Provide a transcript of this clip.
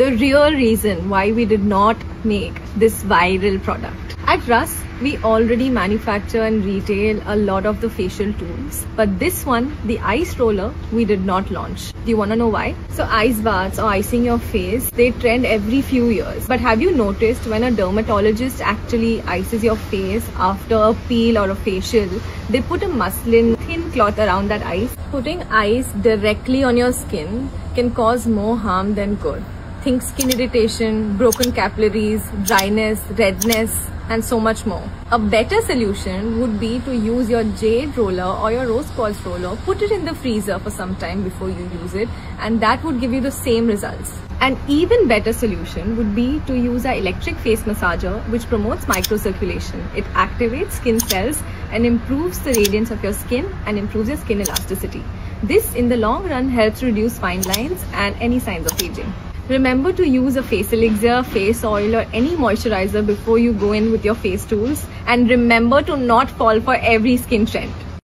the real reason why we did not make this viral product. At RAS, we already manufacture and retail a lot of the facial tools. But this one, the ice roller, we did not launch. Do you wanna know why? So ice baths or icing your face, they trend every few years. But have you noticed when a dermatologist actually ices your face after a peel or a facial, they put a muslin thin cloth around that ice. Putting ice directly on your skin can cause more harm than good. Think skin irritation, broken capillaries, dryness, redness, and so much more. A better solution would be to use your jade roller or your rose quartz roller, put it in the freezer for some time before you use it and that would give you the same results. An even better solution would be to use our electric face massager which promotes microcirculation. It activates skin cells and improves the radiance of your skin and improves your skin elasticity. This in the long run helps reduce fine lines and any signs of aging. Remember to use a face elixir, face oil or any moisturizer before you go in with your face tools. And remember to not fall for every skin trend.